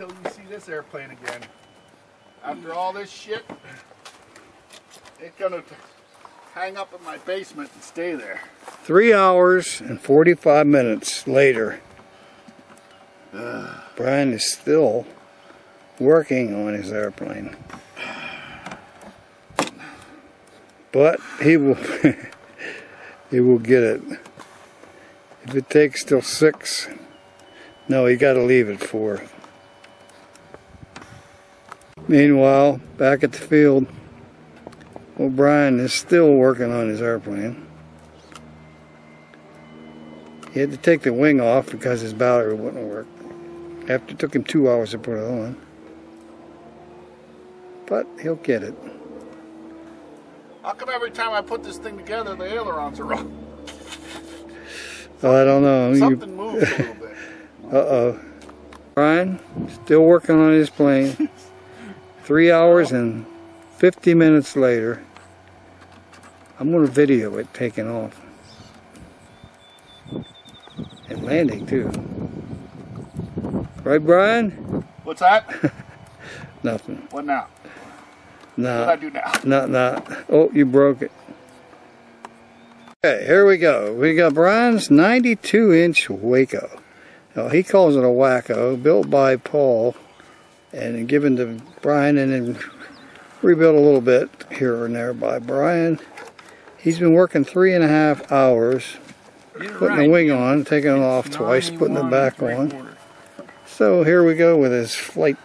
Till you see this airplane again. After all this shit, it's gonna hang up in my basement and stay there. Three hours and 45 minutes later, Brian is still working on his airplane. But he will he will get it. If it takes till six, no, he got to leave at four. Meanwhile, back at the field, O'Brien is still working on his airplane. He had to take the wing off because his battery wouldn't work. After it took him two hours to put it on. But he'll get it. How come every time I put this thing together, the ailerons are wrong? Oh, I don't know. You, Something moves a little bit. uh-oh. Brian, still working on his plane. Three hours and 50 minutes later. I'm going to video it taking off. And landing, too. Right, Brian? What's that? Nothing. What now? No. What I do now? No, no. Oh, you broke it. Okay, here we go. We got Brian's 92 inch Waco. Now, he calls it a Waco, built by Paul and given to Brian and then rebuilt a little bit here and there by Brian. He's been working three and a half hours, putting the wing on, taking it off twice, putting it back on. So here we go with his flight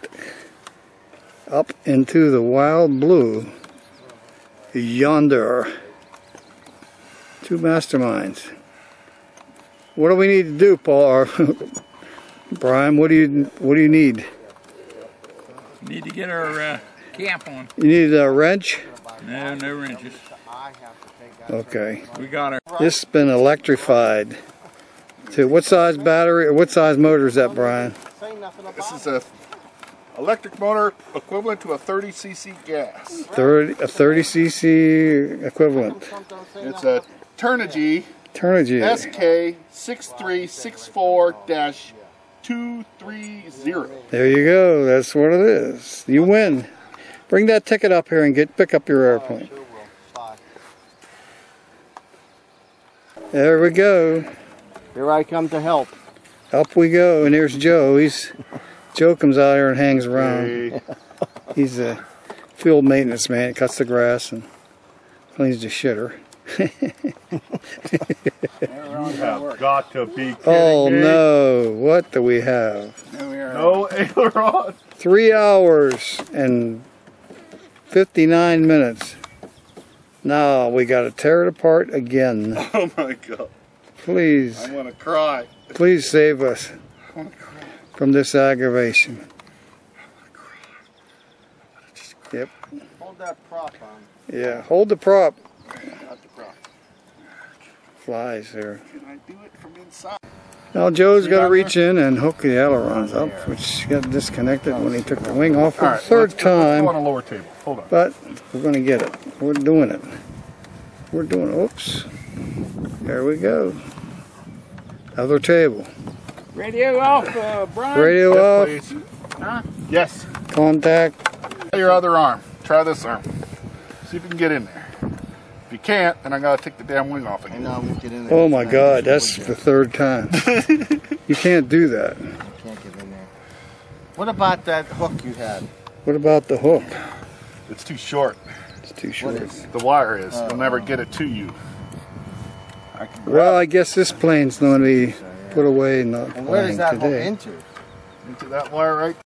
up into the wild blue yonder. Two masterminds. What do we need to do, Paul? Brian, what do you what do you need? Need to get our uh, camp on. You need a wrench? No, no wrenches. Okay. We got our. This has been electrified. To what size battery or what size motor is that, Brian? This is a electric motor equivalent to a 30 cc gas. 30 a 30 cc equivalent. It's a Turnigy Turnigy. SK6364-230. There you go. That's what it is. You win. Bring that ticket up here and get pick up your airplane. There we go. Here I come to help. Up we go. And here's Joe. He's Joe comes out here and hangs around. Hey, He's a field maintenance man. Cuts the grass and cleans the shitter. You have got to be oh, kidding Oh me. no! What do we have? No aileron. Three hours and 59 minutes. Now we got to tear it apart again. oh my god. Please, I want to cry. please save us from this aggravation. Yep. Hold that prop on. Yeah. Hold the prop. Not the prop. Flies there. Can I do it from inside? Now Joe's got to reach in and hook the ailerons up, which got disconnected when he took the wing off for the right, 3rd let's go- let's time. on a lower table. Hold on. But we're going to get it. We're doing it. We're doing Oops. There we go. Other table. Radio off, uh, Brian. Radio off. Yes, please. Yes. Contact. Try your other arm. Try this arm. See if you can get in there. If you can't, then I gotta take the damn wing off I again. know, get in there. Oh my God, that's the third time. You can't do that. Can't get in there. What about that hook you had? What about the hook? It's too short. It's too short. is? The wire is. Oh. You'll never oh. get it to you. I can Well, I guess this plane's going to be put away and not And where does flying that hook into? into that wire right